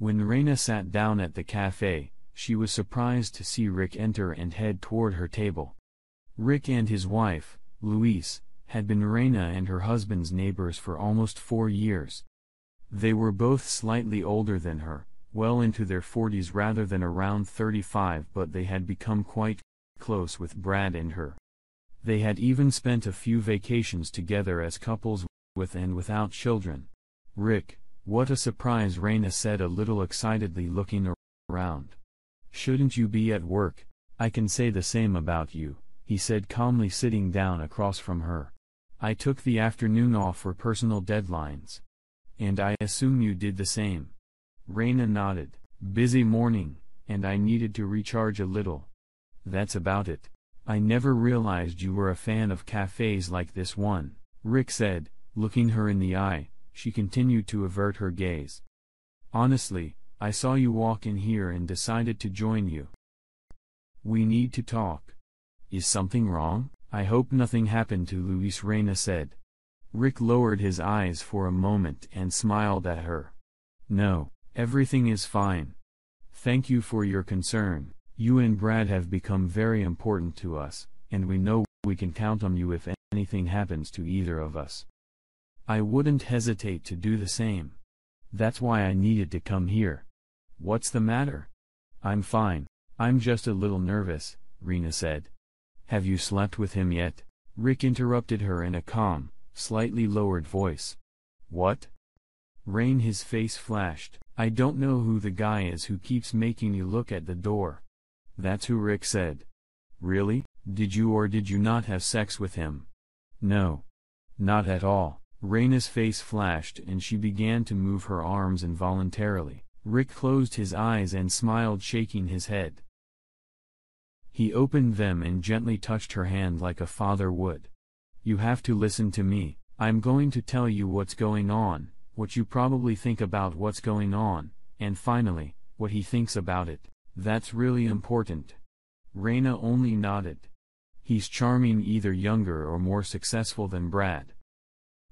When Raina sat down at the cafe, she was surprised to see Rick enter and head toward her table. Rick and his wife, Louise, had been Raina and her husband's neighbors for almost four years. They were both slightly older than her, well into their 40s rather than around 35 but they had become quite close with Brad and her. They had even spent a few vacations together as couples with and without children. Rick, what a surprise Raina said a little excitedly looking around. Shouldn't you be at work? I can say the same about you, he said calmly sitting down across from her. I took the afternoon off for personal deadlines. And I assume you did the same. Raina nodded. Busy morning, and I needed to recharge a little. That's about it. I never realized you were a fan of cafes like this one, Rick said, looking her in the eye, she continued to avert her gaze. Honestly, I saw you walk in here and decided to join you. We need to talk. Is something wrong? I hope nothing happened to Louise Raina said. Rick lowered his eyes for a moment and smiled at her. No, everything is fine. Thank you for your concern, you and Brad have become very important to us, and we know we can count on you if anything happens to either of us. I wouldn't hesitate to do the same. That's why I needed to come here. What's the matter? I'm fine, I'm just a little nervous, Raina said. Have you slept with him yet? Rick interrupted her in a calm, slightly lowered voice. What? Rain his face flashed. I don't know who the guy is who keeps making you look at the door. That's who Rick said. Really? Did you or did you not have sex with him? No. Not at all. Raina's face flashed and she began to move her arms involuntarily. Rick closed his eyes and smiled shaking his head. He opened them and gently touched her hand like a father would. You have to listen to me, I'm going to tell you what's going on, what you probably think about what's going on, and finally, what he thinks about it. That's really important. Raina only nodded. He's charming either younger or more successful than Brad.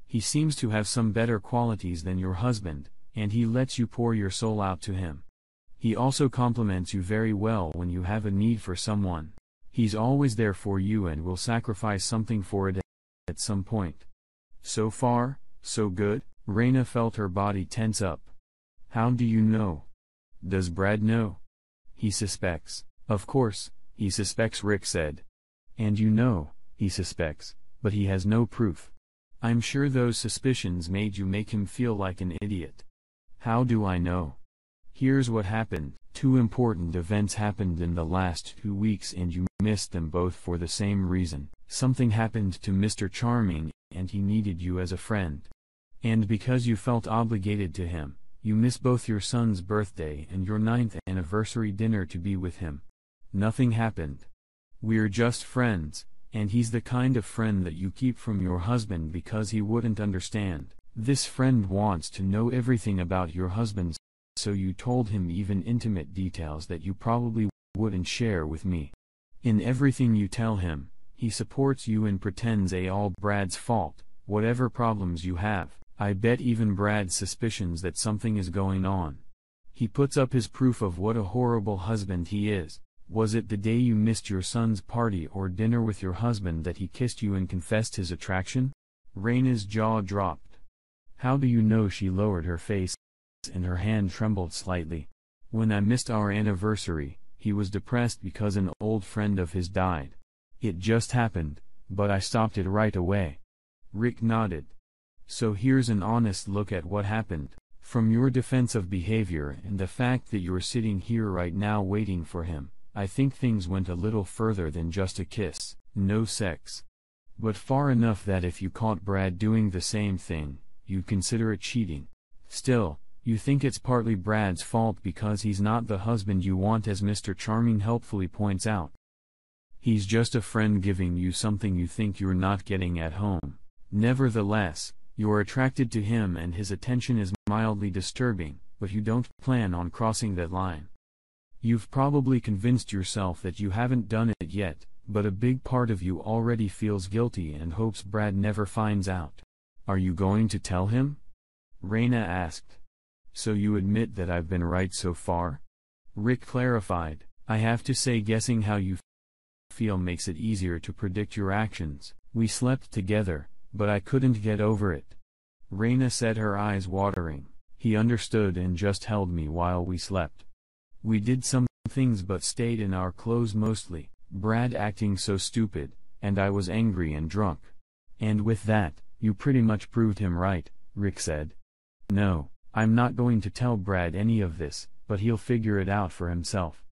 He seems to have some better qualities than your husband, and he lets you pour your soul out to him. He also compliments you very well when you have a need for someone. He's always there for you and will sacrifice something for it at some point. So far, so good, Raina felt her body tense up. How do you know? Does Brad know? He suspects. Of course, he suspects Rick said. And you know, he suspects, but he has no proof. I'm sure those suspicions made you make him feel like an idiot. How do I know? Here's what happened. Two important events happened in the last two weeks and you missed them both for the same reason. Something happened to Mr. Charming, and he needed you as a friend. And because you felt obligated to him, you missed both your son's birthday and your ninth anniversary dinner to be with him. Nothing happened. We're just friends, and he's the kind of friend that you keep from your husband because he wouldn't understand. This friend wants to know everything about your husband, so you told him even intimate details that you probably wouldn't share with me. In everything you tell him, he supports you and pretends a all Brad's fault, whatever problems you have. I bet even Brad's suspicions that something is going on. He puts up his proof of what a horrible husband he is. Was it the day you missed your son's party or dinner with your husband that he kissed you and confessed his attraction? Raina's jaw dropped. How do you know she lowered her face, and her hand trembled slightly. When I missed our anniversary, he was depressed because an old friend of his died. It just happened, but I stopped it right away. Rick nodded. So here's an honest look at what happened. From your defensive behavior and the fact that you're sitting here right now waiting for him, I think things went a little further than just a kiss, no sex. But far enough that if you caught Brad doing the same thing, you'd consider it cheating. Still, you think it's partly Brad's fault because he's not the husband you want as Mr. Charming helpfully points out. He's just a friend giving you something you think you're not getting at home. Nevertheless, you're attracted to him and his attention is mildly disturbing, but you don't plan on crossing that line. You've probably convinced yourself that you haven't done it yet, but a big part of you already feels guilty and hopes Brad never finds out. Are you going to tell him? Raina asked. So you admit that I've been right so far? Rick clarified, I have to say guessing how you feel makes it easier to predict your actions. We slept together, but I couldn't get over it. Raina said her eyes watering. He understood and just held me while we slept. We did some things but stayed in our clothes mostly, Brad acting so stupid, and I was angry and drunk. And with that, you pretty much proved him right, Rick said. No, I'm not going to tell Brad any of this, but he'll figure it out for himself.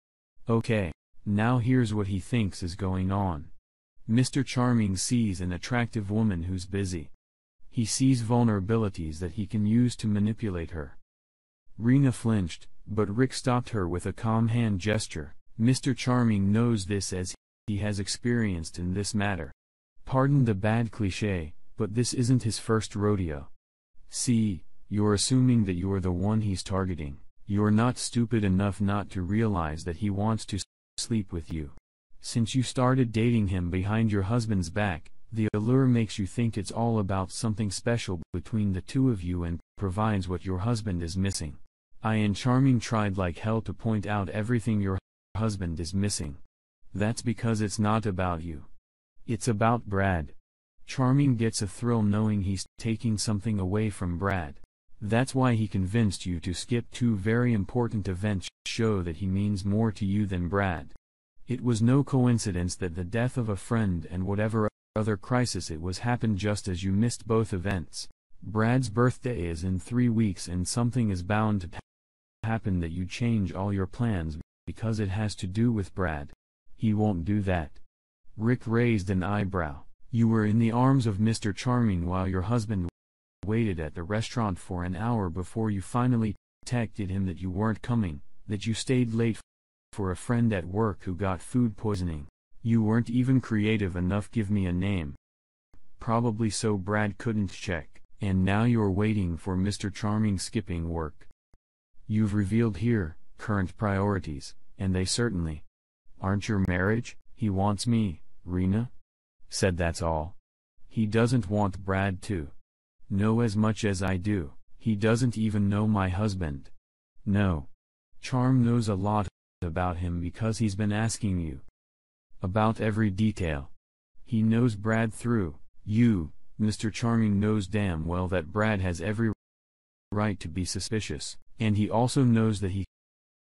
Okay, now here's what he thinks is going on. Mr. Charming sees an attractive woman who's busy. He sees vulnerabilities that he can use to manipulate her. Raina flinched, but Rick stopped her with a calm hand gesture. Mr. Charming knows this as he has experienced in this matter. Pardon the bad cliche, but this isn't his first rodeo. See, you're assuming that you're the one he's targeting. You're not stupid enough not to realize that he wants to sleep with you. Since you started dating him behind your husband's back, the allure makes you think it's all about something special between the two of you and provides what your husband is missing. I and Charming tried like hell to point out everything your husband is missing. That's because it's not about you. It's about Brad. Charming gets a thrill knowing he's taking something away from Brad. That's why he convinced you to skip two very important events to show that he means more to you than Brad. It was no coincidence that the death of a friend and whatever other crisis it was happened just as you missed both events. Brad's birthday is in three weeks and something is bound to happen that you change all your plans because it has to do with Brad. He won't do that. Rick raised an eyebrow. You were in the arms of Mr. Charming while your husband waited at the restaurant for an hour before you finally texted him that you weren't coming, that you stayed late for a friend at work who got food poisoning. You weren't even creative enough give me a name. Probably so Brad couldn't check, and now you're waiting for Mr. Charming skipping work. You've revealed here, current priorities, and they certainly aren't your marriage, he wants me, Raina? Said that's all. He doesn't want Brad to know as much as I do, he doesn't even know my husband. No. Charm knows a lot about him because he's been asking you about every detail. He knows Brad through you, Mr. Charming knows damn well that Brad has every right to be suspicious, and he also knows that he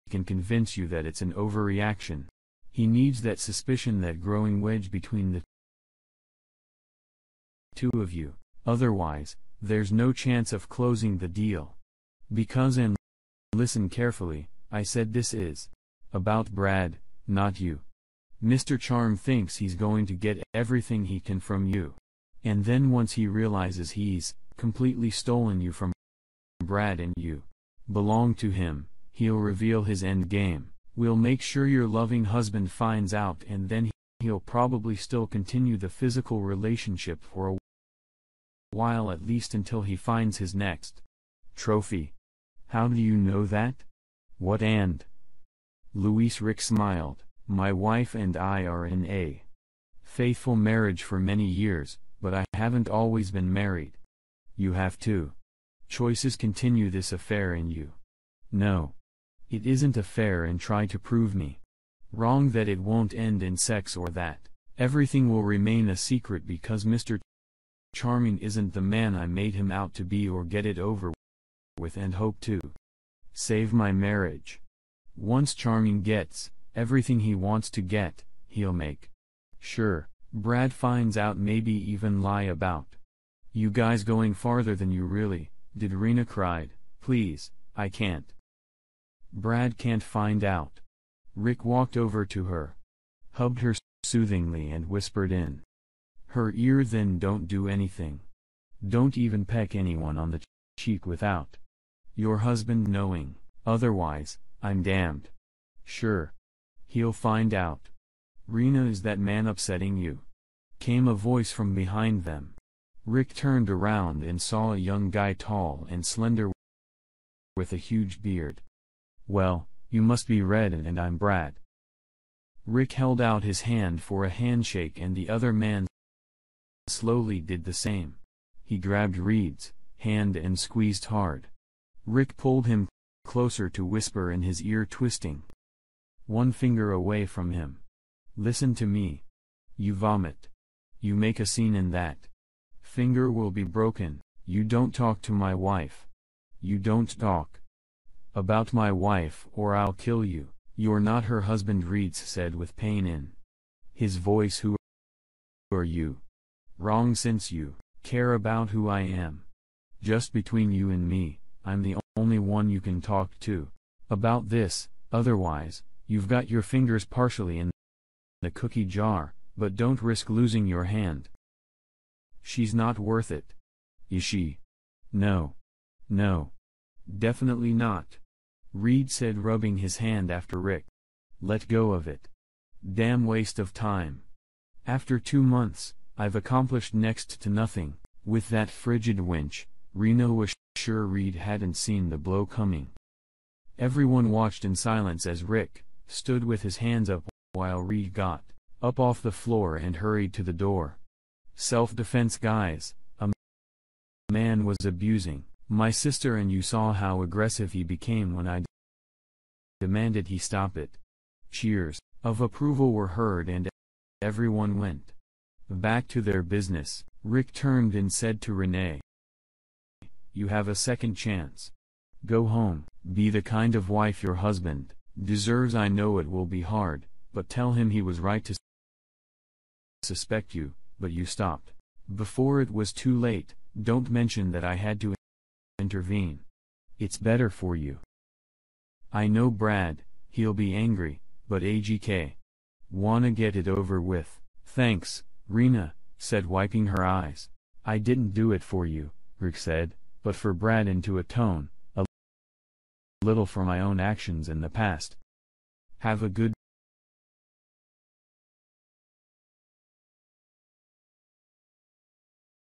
can convince you that it's an overreaction. He needs that suspicion that growing wedge between the two of you, otherwise, there's no chance of closing the deal. Because and listen carefully, I said this is about Brad, not you. Mr. Charm thinks he's going to get everything he can from you. And then once he realizes he's completely stolen you from Brad and you belong to him, he'll reveal his end game. We'll make sure your loving husband finds out and then he'll probably still continue the physical relationship for a while at least until he finds his next trophy. How do you know that? What and? Louise Rick smiled. My wife and I are in a faithful marriage for many years, but I haven't always been married. You have too. Choices continue this affair in you. No. It isn't a fair and try to prove me wrong that it won't end in sex or that everything will remain a secret because Mr. Charming isn't the man I made him out to be or get it over with and hope to save my marriage. Once Charming gets everything he wants to get, he'll make sure Brad finds out maybe even lie about you guys going farther than you really did Raina cried, please, I can't. Brad can't find out. Rick walked over to her, hugged her soothingly and whispered in her ear then don't do anything. Don't even peck anyone on the cheek without your husband knowing, otherwise, I'm damned. Sure. He'll find out. Raina is that man upsetting you? Came a voice from behind them. Rick turned around and saw a young guy tall and slender with a huge beard. Well, you must be Reed and I'm Brad. Rick held out his hand for a handshake and the other man slowly did the same. He grabbed Reed's hand and squeezed hard. Rick pulled him closer to whisper in his ear twisting. One finger away from him. Listen to me. You vomit. You make a scene in that. Finger will be broken, you don't talk to my wife. You don't talk about my wife or I'll kill you. You're not her husband Reeds said with pain in his voice who are you? Wrong since you care about who I am. Just between you and me, I'm the only one you can talk to about this, otherwise, you've got your fingers partially in the cookie jar, but don't risk losing your hand. She's not worth it. Is she? No. No. Definitely not. Reed said rubbing his hand after Rick. Let go of it. Damn waste of time. After two months, I've accomplished next to nothing. With that frigid winch, Reno was sure Reed hadn't seen the blow coming. Everyone watched in silence as Rick stood with his hands up while Reed got up off the floor and hurried to the door. Self-defense guys, a man was abusing my sister and you saw how aggressive he became when I demanded he stop it. Cheers of approval were heard and everyone went back to their business. Rick turned and said to Renee, You have a second chance. Go home, be the kind of wife your husband deserves. I know it will be hard, but tell him he was right to suspect you, but you stopped. Before it was too late, don't mention that I had to intervene. It's better for you. I know Brad, he'll be angry, but AGK. Wanna get it over with. Thanks, Raina, said wiping her eyes. I didn't do it for you, Rick said, but for Brad into a tone, a little for my own actions in the past. Have a good